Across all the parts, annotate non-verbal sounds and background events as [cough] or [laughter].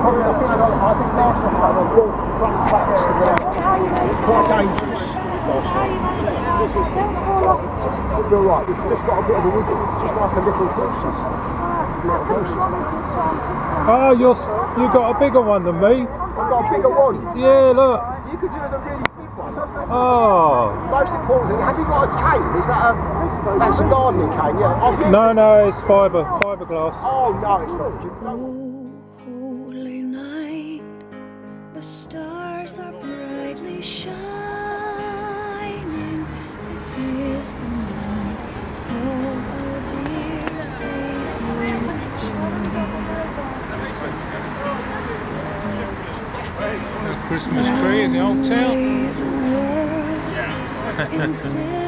probably, I think I, got, I think last time I got walked front back. It's quite dangerous last time. You're right, it's just got a bit of a wiggle. It's just like a little horses. Little. Oh, you're, s- you got a bigger one than me. I've got a bigger one. Yeah, look. You could do the really big one. Oh. Most important thing, have you got a cane? Is that a, that's a gardening cane? Yeah. No, no, it's fibre, fiberglass. Oh, no, it's not. The stars are brightly shining. It is the night of our dear Savior's A Christmas tree in the old town. [laughs]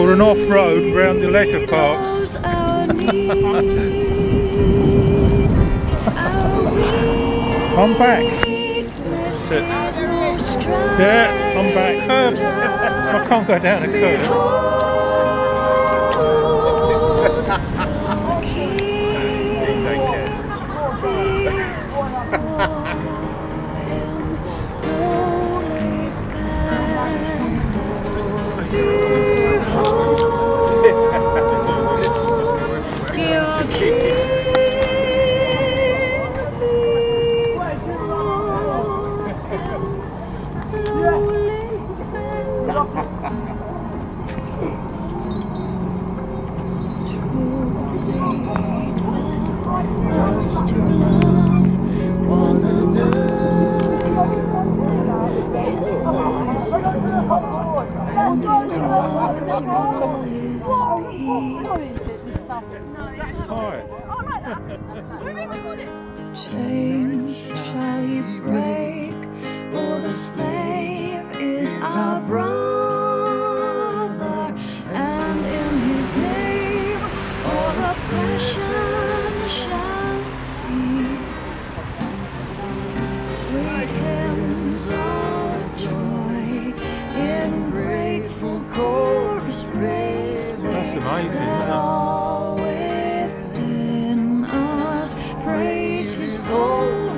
called an off-road round the leisure park. knows our need, our I'm back. That's it. has no strength. Yeah, I'm back. [laughs] I can't go down a curb. Love, and his gospel is peace. Hi. Chains shall praise His name. Praise His holy